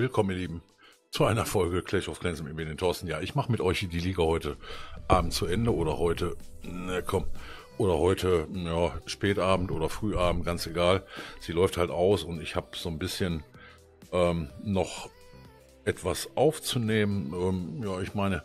Willkommen, ihr Lieben, zu einer Folge Clash of Clans mit mir, den Thorsten. Ja, ich mache mit euch die Liga heute Abend zu Ende oder heute, ne, komm, oder heute, ja, Spätabend oder Frühabend, ganz egal. Sie läuft halt aus und ich habe so ein bisschen ähm, noch etwas aufzunehmen. Ähm, ja, ich meine,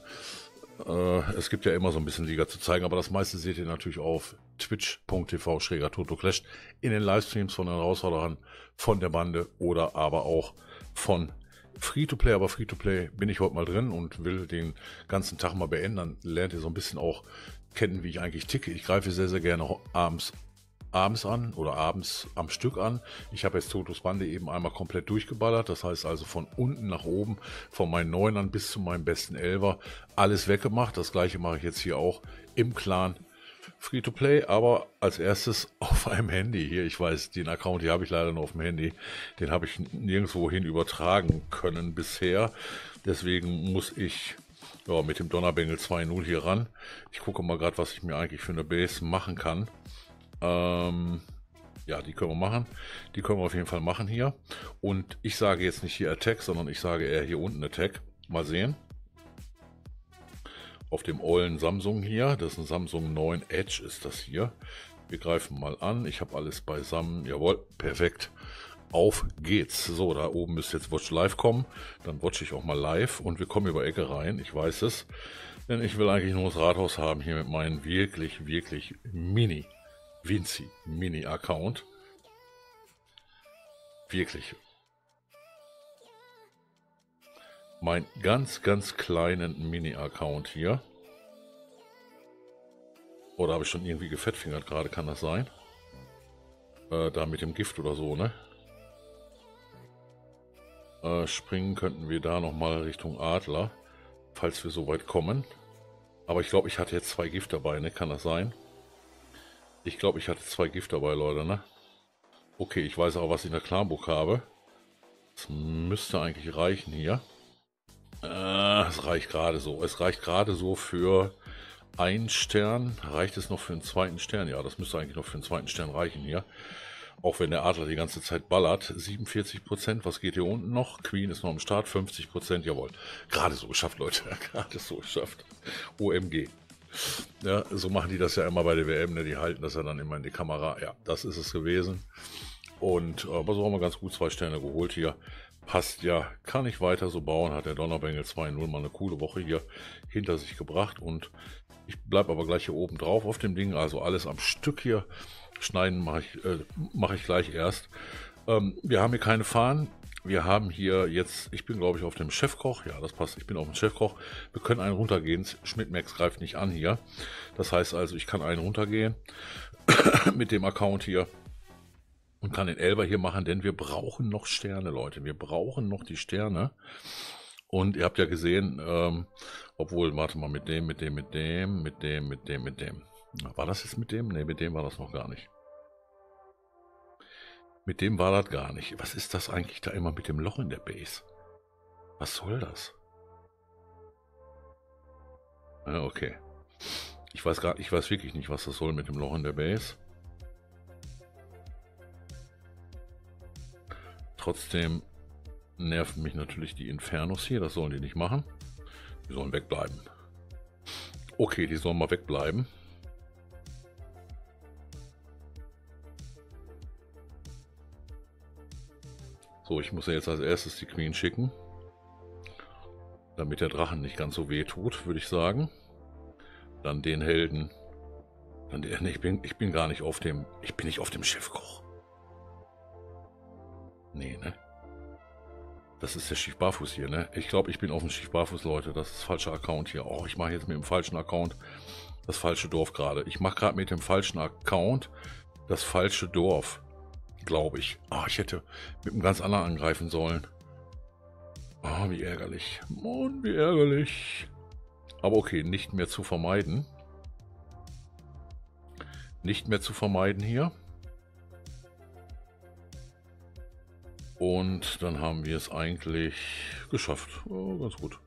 äh, es gibt ja immer so ein bisschen Liga zu zeigen, aber das meiste seht ihr natürlich auf twitch.tv schräger Clash in den Livestreams von den Herausforderern, von der Bande oder aber auch von Free-to-Play, aber Free-to-Play bin ich heute mal drin und will den ganzen Tag mal beenden. Dann lernt ihr so ein bisschen auch kennen, wie ich eigentlich ticke. Ich greife sehr, sehr gerne abends abends an oder abends am Stück an. Ich habe jetzt Totos Bande eben einmal komplett durchgeballert. Das heißt also von unten nach oben, von meinen Neunern bis zu meinem besten Elver, alles weggemacht. Das gleiche mache ich jetzt hier auch im Clan Free-to-Play, aber als erstes auf einem Handy hier. Ich weiß, den Account hier habe ich leider nur auf dem Handy. Den habe ich nirgendwo hin übertragen können bisher. Deswegen muss ich ja, mit dem Donnerbengel 2.0 hier ran. Ich gucke mal gerade, was ich mir eigentlich für eine Base machen kann. Ähm, ja, die können wir machen. Die können wir auf jeden Fall machen hier. Und ich sage jetzt nicht hier Attack, sondern ich sage eher hier unten Attack. Mal sehen auf dem ollen Samsung hier. Das ist ein Samsung 9 Edge ist das hier. Wir greifen mal an. Ich habe alles beisammen. Jawohl, perfekt. Auf geht's. So, da oben müsste jetzt Watch Live kommen. Dann watch ich auch mal live und wir kommen über Ecke rein. Ich weiß es. Denn ich will eigentlich nur das Rathaus haben hier mit meinem wirklich, wirklich mini, winzi, mini Account. Wirklich meinen ganz, ganz kleinen Mini-Account hier. Oder habe ich schon irgendwie gefettfingert gerade, kann das sein? Äh, da mit dem Gift oder so, ne? Äh, springen könnten wir da nochmal Richtung Adler, falls wir so weit kommen. Aber ich glaube, ich hatte jetzt zwei Gift dabei, ne? Kann das sein? Ich glaube, ich hatte zwei Gift dabei, Leute, ne? Okay, ich weiß auch, was ich in der Clanbook habe. Das müsste eigentlich reichen hier. Äh, es reicht gerade so. Es reicht gerade so für einen Stern. Reicht es noch für einen zweiten Stern? Ja, das müsste eigentlich noch für einen zweiten Stern reichen hier. Auch wenn der Adler die ganze Zeit ballert. 47%, was geht hier unten noch? Queen ist noch am Start, 50%, jawohl. Gerade so geschafft, Leute. Gerade so geschafft. OMG. Ja, so machen die das ja immer bei der WM, ne? Die halten das ja dann immer in die Kamera. Ja, das ist es gewesen. Und äh, aber so haben wir ganz gut zwei Sterne geholt hier passt ja, kann ich weiter so bauen, hat der Donnerbengel 2.0 mal eine coole Woche hier hinter sich gebracht und ich bleibe aber gleich hier oben drauf auf dem Ding, also alles am Stück hier. Schneiden mache ich, äh, mach ich gleich erst. Ähm, wir haben hier keine Fahnen. Wir haben hier jetzt, ich bin glaube ich auf dem Chefkoch. Ja, das passt. Ich bin auf dem Chefkoch. Wir können einen runtergehen. Schmidt-Max greift nicht an hier. Das heißt also, ich kann einen runtergehen mit dem Account hier und kann den Elber hier machen, denn wir brauchen noch Sterne, Leute. Wir brauchen noch die Sterne. Und ihr habt ja gesehen, ähm, obwohl, warte mal, mit dem, mit dem, mit dem, mit dem, mit dem, mit dem. War das jetzt mit dem? Ne, mit dem war das noch gar nicht. Mit dem war das gar nicht. Was ist das eigentlich da immer mit dem Loch in der Base? Was soll das? Ja, okay. Ich weiß gar, ich weiß wirklich nicht, was das soll mit dem Loch in der Base. Trotzdem nerven mich natürlich die Infernos hier. Das sollen die nicht machen. Die sollen wegbleiben. Okay, die sollen mal wegbleiben. So, ich muss ja jetzt als erstes die Queen schicken. Damit der Drachen nicht ganz so weh tut, würde ich sagen. Dann den Helden. Dann der, ich bin, ich bin gar nicht auf dem, ich bin nicht auf dem Schiffkoch. Nee, ne? Das ist der Schief Barfuß hier, ne? Ich glaube, ich bin auf dem Schief Barfuß, Leute. Das ist falscher Account hier. Oh, ich mache jetzt mit dem falschen Account das falsche Dorf gerade. Ich mache gerade mit dem falschen Account das falsche Dorf. Glaube ich. Ah, oh, ich hätte mit einem ganz anderen angreifen sollen. Ah, oh, wie ärgerlich. Mann, wie ärgerlich. Aber okay, nicht mehr zu vermeiden. Nicht mehr zu vermeiden hier. Und dann haben wir es eigentlich geschafft. Oh, ganz gut.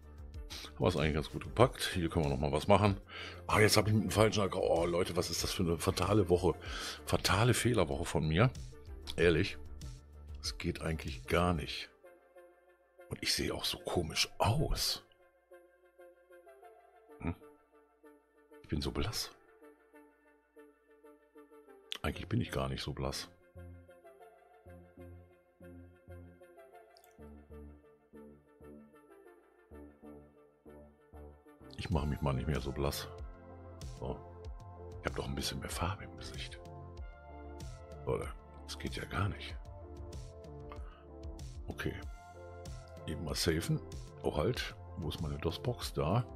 Haben es eigentlich ganz gut gepackt. Hier können wir noch mal was machen. Ah, jetzt habe ich dem falschen Account. Oh, Leute, was ist das für eine fatale Woche? Fatale Fehlerwoche von mir. Ehrlich. Es geht eigentlich gar nicht. Und ich sehe auch so komisch aus. Hm? Ich bin so blass. Eigentlich bin ich gar nicht so blass. Ich mache mich mal nicht mehr so blass. So. Ich habe doch ein bisschen mehr Farbe im Gesicht. Oder? Das geht ja gar nicht. Okay. Eben mal safen. Oh halt. Wo ist meine DOS-Box? Da.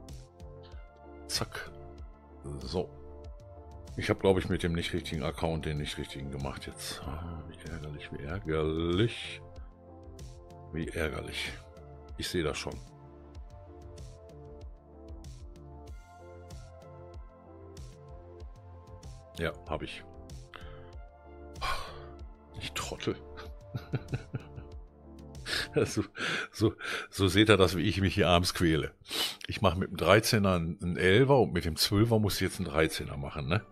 Zack. So. Ich habe, glaube ich, mit dem nicht richtigen Account den nicht richtigen gemacht jetzt. Ah, wie ärgerlich, wie ärgerlich. Wie ärgerlich. Ich sehe das schon. Ja, habe ich. Ich Trottel. so, so, so seht ihr das, wie ich mich hier abends quäle. Ich mache mit dem 13er einen 11er und mit dem 12er muss ich jetzt einen 13er machen, ne?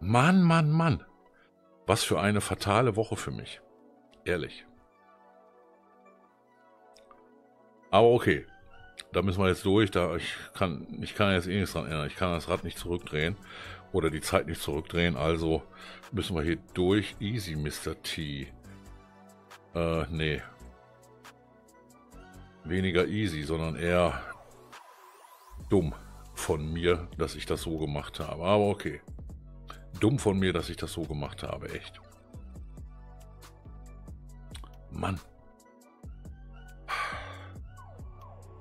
Mann, Mann, Mann. Was für eine fatale Woche für mich. Ehrlich. Aber okay. Da müssen wir jetzt durch. Da ich kann, ich kann jetzt eh nichts dran ändern. Ich kann das Rad nicht zurückdrehen. Oder die Zeit nicht zurückdrehen. Also müssen wir hier durch. Easy, Mr. T. Äh, nee. Weniger easy, sondern eher dumm von mir, dass ich das so gemacht habe. Aber okay. Dumm von mir, dass ich das so gemacht habe, echt. Mann.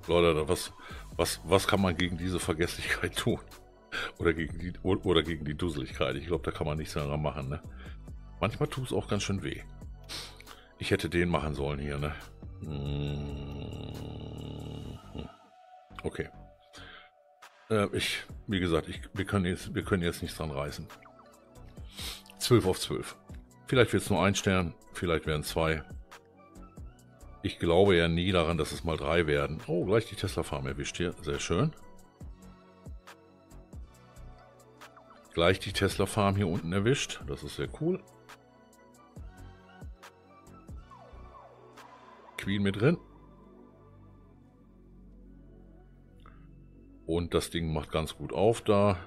Leute, was, was, was kann man gegen diese Vergesslichkeit tun? Oder gegen die, oder gegen die Dusseligkeit? Ich glaube, da kann man nichts daran machen, ne? Manchmal tut es auch ganz schön weh. Ich hätte den machen sollen hier, ne? Hm. Okay. Äh, ich, wie gesagt, ich, wir, können jetzt, wir können jetzt nichts dran reißen. 12 auf 12. Vielleicht wird es nur ein Stern, vielleicht werden zwei. Ich glaube ja nie daran, dass es mal drei werden. Oh, gleich die Tesla-Farm erwischt hier. Sehr schön. Gleich die Tesla-Farm hier unten erwischt. Das ist sehr cool. Queen mit drin. Und das Ding macht ganz gut auf da.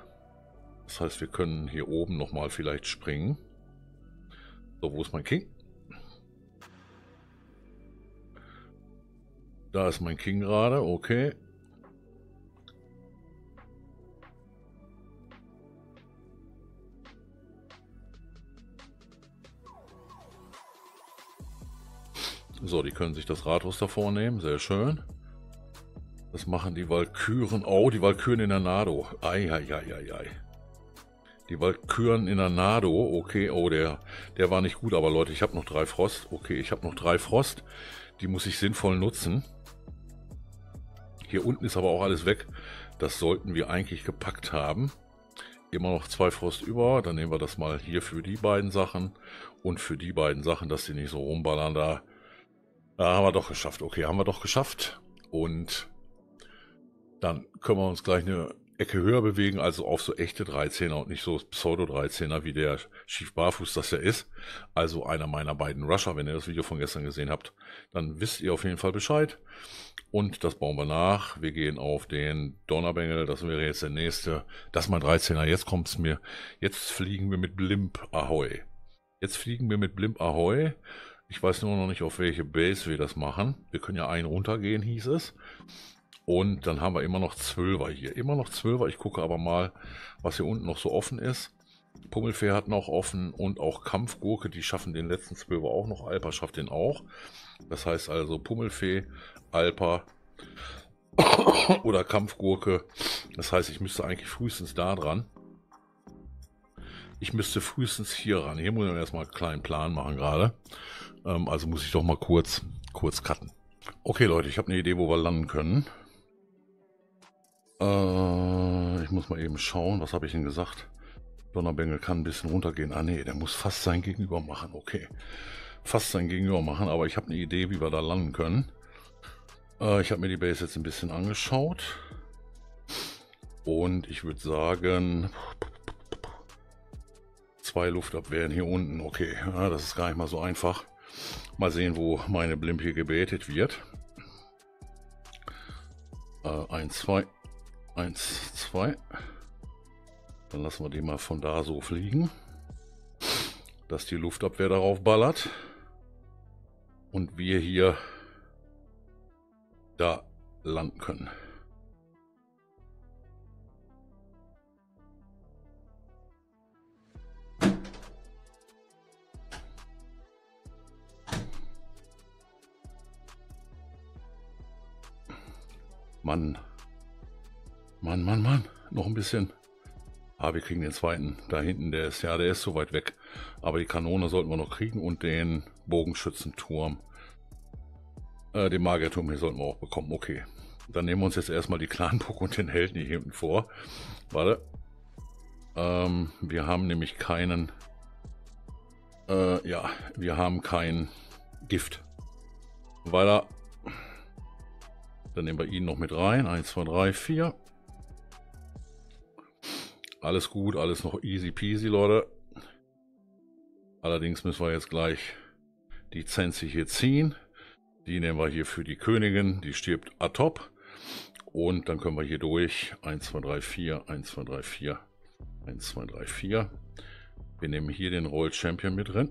Das heißt, wir können hier oben nochmal vielleicht springen. So, wo ist mein King? Da ist mein King gerade, okay. So, die können sich das Rathaus davor nehmen, sehr schön. Das machen die Walküren. Oh, die Walküren in der Nado. Eieieiei. Die Walküren in der Nado. Okay, oh, der, der war nicht gut. Aber Leute, ich habe noch drei Frost. Okay, ich habe noch drei Frost. Die muss ich sinnvoll nutzen. Hier unten ist aber auch alles weg. Das sollten wir eigentlich gepackt haben. Immer noch zwei Frost über. Dann nehmen wir das mal hier für die beiden Sachen. Und für die beiden Sachen, dass die nicht so rumballern da. Da haben wir doch geschafft. Okay, haben wir doch geschafft. Und dann können wir uns gleich eine Ecke höher bewegen, also auf so echte 13er und nicht so Pseudo-13er, wie der Schief Barfuß das ja ist. Also einer meiner beiden Rusher, wenn ihr das Video von gestern gesehen habt, dann wisst ihr auf jeden Fall Bescheid. Und das bauen wir nach. Wir gehen auf den Donnerbengel, das wäre jetzt der nächste. Das ist mein 13er, jetzt kommt es mir. Jetzt fliegen wir mit Blimp Ahoy. Jetzt fliegen wir mit Blimp Ahoy. Ich weiß nur noch nicht, auf welche Base wir das machen. Wir können ja einen runtergehen, hieß es. Und dann haben wir immer noch Zwölfer hier. Immer noch Zwölfer. Ich gucke aber mal, was hier unten noch so offen ist. Pummelfee hat noch offen und auch Kampfgurke, die schaffen den letzten Zwölfer auch noch. Alpa schafft den auch. Das heißt also Pummelfee, Alpa oder Kampfgurke. Das heißt, ich müsste eigentlich frühestens da dran. Ich müsste frühestens hier ran. Hier muss ich erstmal einen kleinen Plan machen gerade. Ähm, also muss ich doch mal kurz, kurz cutten. Okay Leute, ich habe eine Idee, wo wir landen können. Äh, ich muss mal eben schauen, was habe ich denn gesagt? Donnerbengel kann ein bisschen runtergehen. Ah nee, der muss fast sein Gegenüber machen. Okay, fast sein Gegenüber machen, aber ich habe eine Idee, wie wir da landen können. Äh, ich habe mir die Base jetzt ein bisschen angeschaut. Und ich würde sagen, zwei Luftabwehren hier unten. Okay, ja, das ist gar nicht mal so einfach. Mal sehen, wo meine Blimp hier gebetet wird. Äh, 1, 2, 1, 2. Dann lassen wir die mal von da so fliegen, dass die Luftabwehr darauf ballert und wir hier da landen können. Mann. Mann, Mann, Mann. Noch ein bisschen. Ah, wir kriegen den zweiten. Da hinten, der ist, ja, der ist so weit weg. Aber die Kanone sollten wir noch kriegen und den Bogenschützenturm. Äh, den Magierturm hier sollten wir auch bekommen. Okay. Dann nehmen wir uns jetzt erstmal die Clanburg und den Helden hier hinten vor. Warte. Ähm, wir haben nämlich keinen... Äh, ja, wir haben kein Gift. Weiter. Dann nehmen wir ihn noch mit rein. 1, 2, 3, 4. Alles gut, alles noch easy peasy, Leute. Allerdings müssen wir jetzt gleich die Zensi hier ziehen. Die nehmen wir hier für die Königin. Die stirbt atop. Und dann können wir hier durch. 1, 2, 3, 4. 1, 2, 3, 4. 1, 2, 3, 4. Wir nehmen hier den Royal Champion mit drin.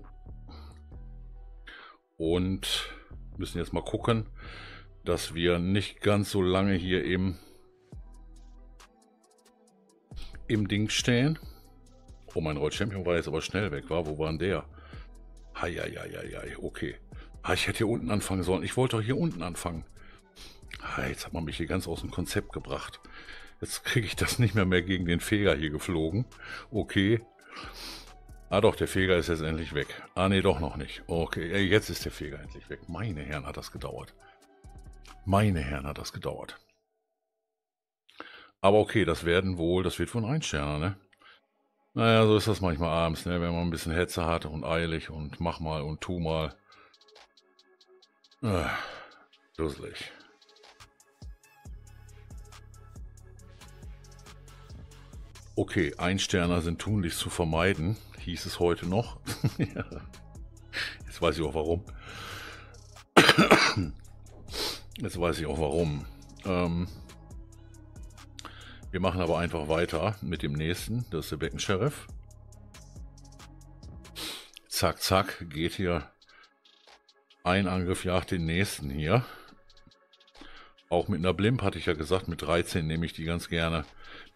Und müssen jetzt mal gucken, dass wir nicht ganz so lange hier im im Ding stehen. Oh, mein Roll Champion war jetzt aber schnell weg, war? Wo war denn der? Heieieiei, okay. Ah, ich hätte hier unten anfangen sollen. Ich wollte doch hier unten anfangen. Ah, jetzt hat man mich hier ganz aus dem Konzept gebracht. Jetzt kriege ich das nicht mehr mehr gegen den Feger hier geflogen. Okay. Ah doch, der Feger ist jetzt endlich weg. Ah nee, doch noch nicht. Okay, jetzt ist der Feger endlich weg. Meine Herren, hat das gedauert. Meine Herren, hat das gedauert. Aber okay, das werden wohl, das wird ein Einsterner, ne? Naja, so ist das manchmal abends, ne? Wenn man ein bisschen Hetze hat und eilig und mach mal und tu mal. Äh, dusselig. Okay, Einsterner sind tunlichst zu vermeiden, hieß es heute noch. Jetzt weiß ich auch warum. Jetzt weiß ich auch warum. Ähm, wir machen aber einfach weiter mit dem nächsten. Das ist der Beckensheriff. Zack, zack, geht hier ein Angriff jagt den nächsten hier. Auch mit einer Blimp hatte ich ja gesagt, mit 13 nehme ich die ganz gerne.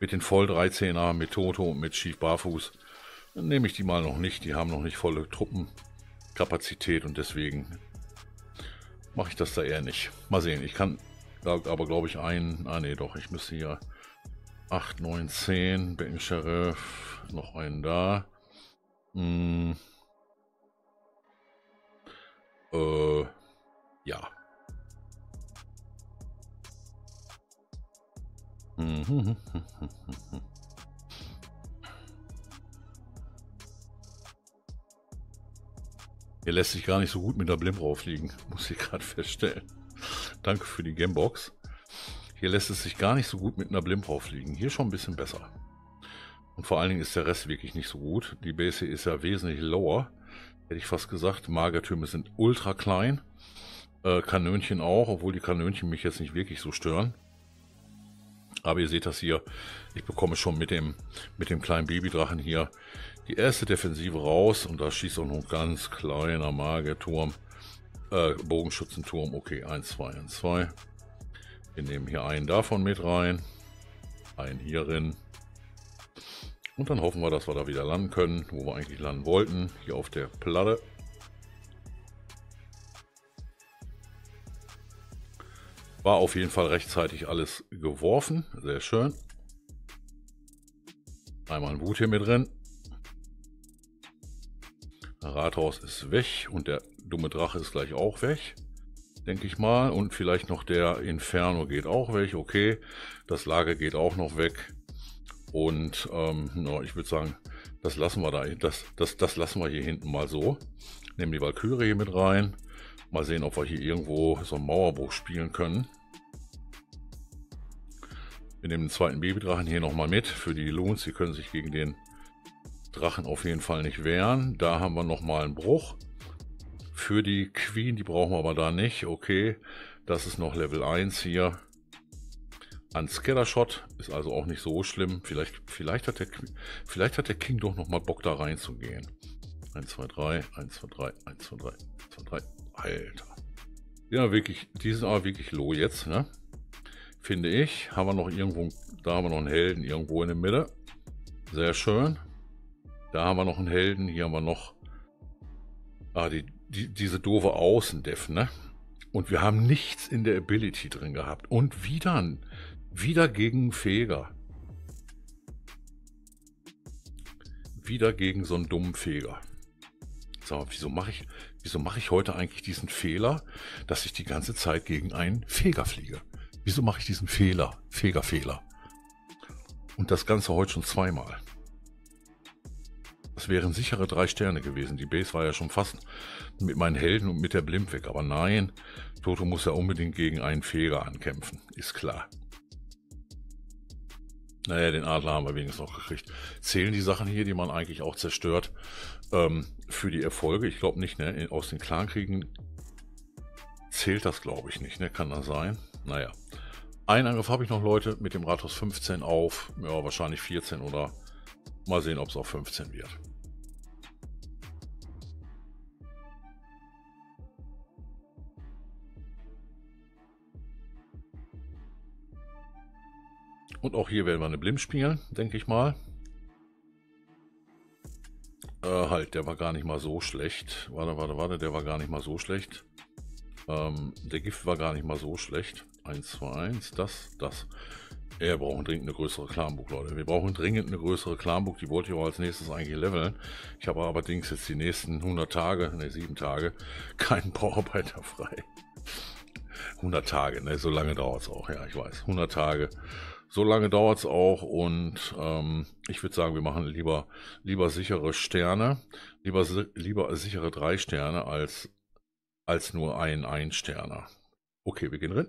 Mit den voll 13er, mit Toto und mit Schief Barfuß nehme ich die mal noch nicht. Die haben noch nicht volle Truppenkapazität und deswegen mache ich das da eher nicht. Mal sehen, ich kann aber glaube ich einen, ah ne doch, ich müsste hier 8, 9, 10, Becken Sheriff, noch einen da. Hm. Äh, ja. Hier lässt sich gar nicht so gut mit der Blimp raufliegen, muss ich gerade feststellen. Danke für die Gamebox. Hier lässt es sich gar nicht so gut mit einer Blimp raufliegen. Hier schon ein bisschen besser. Und vor allen Dingen ist der Rest wirklich nicht so gut. Die Base ist ja wesentlich lower. Hätte ich fast gesagt. Magertürme sind ultra klein. Äh, Kanönchen auch, obwohl die Kanönchen mich jetzt nicht wirklich so stören. Aber ihr seht das hier. Ich bekomme schon mit dem, mit dem kleinen Babydrachen hier die erste Defensive raus und da schießt auch noch ein ganz kleiner Magerturm. Äh, Bogenschützenturm. Okay, 1, 2, 1, 2. Wir nehmen hier einen davon mit rein. Einen hierin. Und dann hoffen wir, dass wir da wieder landen können, wo wir eigentlich landen wollten. Hier auf der Platte. War auf jeden Fall rechtzeitig alles geworfen. Sehr schön. Einmal ein Wut hier mit drin. Rathaus ist weg und der dumme Drache ist gleich auch weg. Denke ich mal. Und vielleicht noch der Inferno geht auch weg. Okay. Das Lager geht auch noch weg. Und ähm, no, ich würde sagen, das lassen wir da. Das, das, das lassen wir hier hinten mal so. Nehmen die Valkyrie hier mit rein. Mal sehen, ob wir hier irgendwo so einen Mauerbruch spielen können. Wir nehmen den zweiten Babydrachen hier nochmal mit für die Loons. Sie können sich gegen den Drachen auf jeden Fall nicht wehren. Da haben wir nochmal einen Bruch. Für die Queen, die brauchen wir aber da nicht. Okay, das ist noch Level 1 hier. an Scattershot. Ist also auch nicht so schlimm. Vielleicht, vielleicht, hat, der, vielleicht hat der King doch noch mal Bock da reinzugehen. 1, 2, 3, 1, 2, 3, 1, 2, 3, 1, 2, 3. Alter. Ja, wirklich, die sind aber wirklich low jetzt, ne? Finde ich. Haben wir noch irgendwo, da haben wir noch einen Helden irgendwo in der Mitte. Sehr schön. Da haben wir noch einen Helden. Hier haben wir noch ah, die, die, diese doofe Außendef, ne? Und wir haben nichts in der Ability drin gehabt. Und wieder, wieder gegen Feger. Wieder gegen so einen dummen Feger. So, wieso mache ich, wieso mache ich heute eigentlich diesen Fehler, dass ich die ganze Zeit gegen einen Feger fliege? Wieso mache ich diesen Fehler, Fegerfehler? Und das Ganze heute schon zweimal. Das wären sichere drei Sterne gewesen. Die Base war ja schon fast mit meinen Helden und mit der Blimp weg. Aber nein, Toto muss ja unbedingt gegen einen Feger ankämpfen. Ist klar. Naja, den Adler haben wir wenigstens noch gekriegt. Zählen die Sachen hier, die man eigentlich auch zerstört, ähm, für die Erfolge? Ich glaube nicht, ne? Aus den Clankriegen zählt das, glaube ich, nicht, ne? Kann das sein? Naja. Einen Angriff habe ich noch, Leute, mit dem Rathaus 15 auf, ja, wahrscheinlich 14 oder mal sehen, ob es auf 15 wird. Und auch hier werden wir eine Blim spielen, denke ich mal. Äh, halt, der war gar nicht mal so schlecht. Warte, warte, warte, der war gar nicht mal so schlecht. Ähm, der Gift war gar nicht mal so schlecht. 1, 2, 1, das, das. Wir brauchen dringend eine größere Clanburg, Leute. Wir brauchen dringend eine größere Clanburg. Die wollte ich auch als nächstes eigentlich leveln. Ich habe allerdings jetzt die nächsten 100 Tage, ne, 7 Tage, keinen Bauarbeiter frei. 100 Tage, ne, so lange dauert es auch, ja, ich weiß. 100 Tage so lange dauert es auch und ähm, ich würde sagen, wir machen lieber, lieber sichere Sterne, lieber, lieber sichere drei Sterne als, als nur ein Ein-Sterner. Okay, wir gehen drin.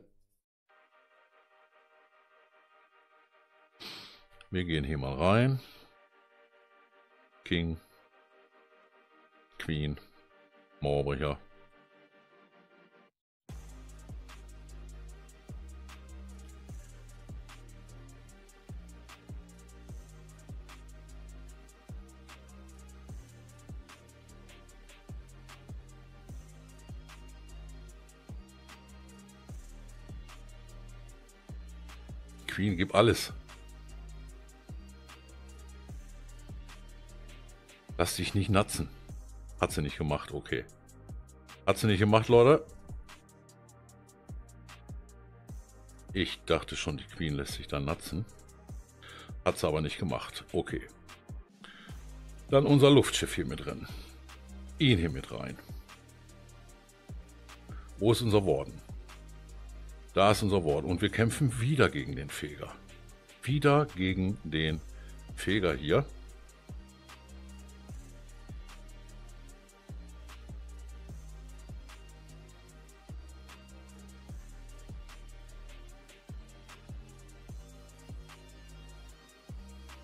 Wir gehen hier mal rein. King, Queen, Mauerbrecher. Queen, gib alles. Lass dich nicht natzen. Hat sie nicht gemacht, okay. Hat sie nicht gemacht, Leute. Ich dachte schon, die Queen lässt sich dann natzen. Hat sie aber nicht gemacht. Okay. Dann unser Luftschiff hier mit drin. Ihn hier mit rein. Wo ist unser Warden? Da ist unser Wort. Und wir kämpfen wieder gegen den Feger. Wieder gegen den Feger hier.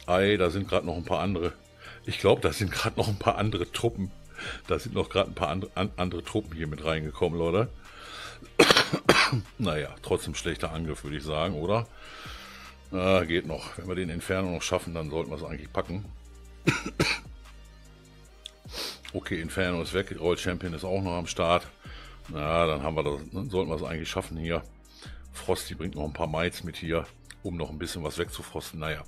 Ei, da sind gerade noch ein paar andere. Ich glaube, da sind gerade noch ein paar andere Truppen. Da sind noch gerade ein paar andere, an, andere Truppen hier mit reingekommen, Leute. naja, trotzdem schlechter Angriff, würde ich sagen, oder? Äh, geht noch. Wenn wir den Inferno noch schaffen, dann sollten wir es eigentlich packen. okay, Inferno ist weg. Roll Champion ist auch noch am Start. Na, dann haben wir das, dann sollten wir es eigentlich schaffen hier. Frosty bringt noch ein paar Mites mit hier, um noch ein bisschen was wegzufrosten. Naja,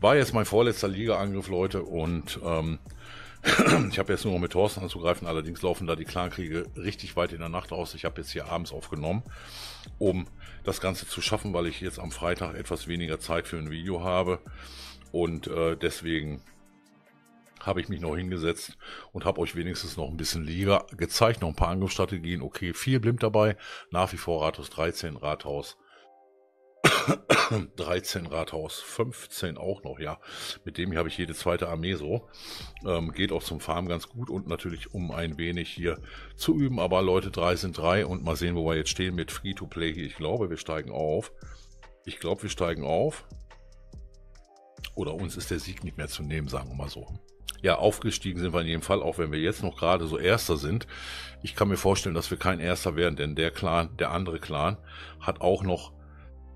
war jetzt mein vorletzter Liga-Angriff, Leute, und ähm, ich habe jetzt nur noch mit Thorsten anzugreifen, allerdings laufen da die Clankriege richtig weit in der Nacht aus. Ich habe jetzt hier abends aufgenommen, um das Ganze zu schaffen, weil ich jetzt am Freitag etwas weniger Zeit für ein Video habe. Und äh, deswegen habe ich mich noch hingesetzt und habe euch wenigstens noch ein bisschen Liga gezeigt, noch ein paar Angriffsstrategien. Okay, viel Blimp dabei, nach wie vor Rathaus 13, Rathaus 13 Rathaus, 15 auch noch, ja. Mit dem hier habe ich jede zweite Armee so. Ähm, geht auch zum Farm ganz gut und natürlich um ein wenig hier zu üben. Aber Leute, drei sind drei und mal sehen, wo wir jetzt stehen mit Free-to-Play hier. Ich glaube, wir steigen auf. Ich glaube, wir steigen auf. Oder uns ist der Sieg nicht mehr zu nehmen, sagen wir mal so. Ja, aufgestiegen sind wir in jedem Fall, auch wenn wir jetzt noch gerade so Erster sind. Ich kann mir vorstellen, dass wir kein Erster werden, denn der Clan, der andere Clan, hat auch noch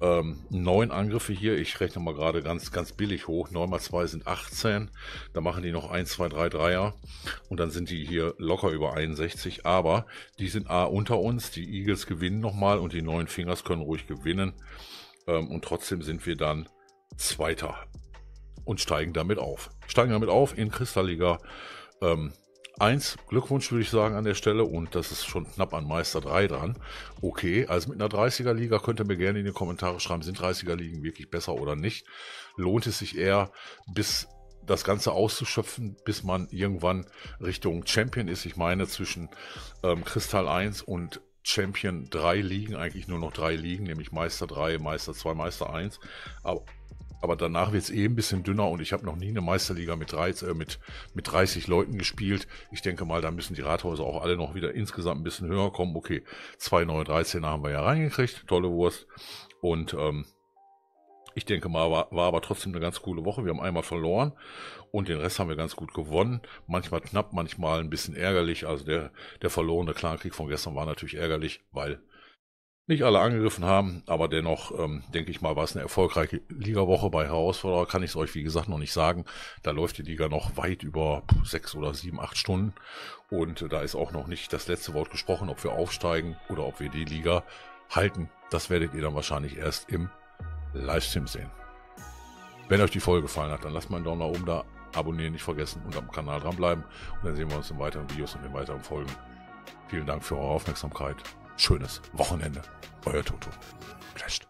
ähm, neun Angriffe hier. Ich rechne mal gerade ganz, ganz billig hoch. Neun mal zwei sind 18. Da machen die noch 1, 2, 3 Dreier. Und dann sind die hier locker über 61. Aber die sind A unter uns. Die Eagles gewinnen nochmal und die neuen Fingers können ruhig gewinnen. Ähm, und trotzdem sind wir dann Zweiter und steigen damit auf. Steigen damit auf in Kristallliga ähm, 1. Glückwunsch würde ich sagen an der Stelle und das ist schon knapp an Meister 3 dran. Okay, also mit einer 30er Liga könnt ihr mir gerne in die Kommentare schreiben, sind 30er Ligen wirklich besser oder nicht? Lohnt es sich eher bis das Ganze auszuschöpfen, bis man irgendwann Richtung Champion ist. Ich meine, zwischen ähm, Kristall 1 und Champion 3 liegen eigentlich nur noch drei Ligen, nämlich Meister 3, Meister 2, Meister 1. Aber aber danach wird es eh ein bisschen dünner und ich habe noch nie eine Meisterliga mit, 30, äh, mit, mit 30 Leuten gespielt. Ich denke mal, da müssen die Rathäuser auch alle noch wieder insgesamt ein bisschen höher kommen. Okay, zwei neue 13er haben wir ja reingekriegt, tolle Wurst. Und ähm, ich denke mal, war, war aber trotzdem eine ganz coole Woche. Wir haben einmal verloren und den Rest haben wir ganz gut gewonnen. Manchmal knapp, manchmal ein bisschen ärgerlich. Also der, der verlorene Clankrieg von gestern war natürlich ärgerlich, weil nicht alle angegriffen haben, aber dennoch ähm, denke ich mal, war es eine erfolgreiche Ligawoche bei Herausforderer, kann ich es euch wie gesagt noch nicht sagen. Da läuft die Liga noch weit über sechs oder sieben, acht Stunden und äh, da ist auch noch nicht das letzte Wort gesprochen, ob wir aufsteigen oder ob wir die Liga halten. Das werdet ihr dann wahrscheinlich erst im Livestream sehen. Wenn euch die Folge gefallen hat, dann lasst mal einen Daumen nach oben da, abonnieren nicht vergessen und am Kanal dranbleiben und dann sehen wir uns in weiteren Videos und in weiteren Folgen. Vielen Dank für eure Aufmerksamkeit schönes Wochenende. Euer Toto. Clashed.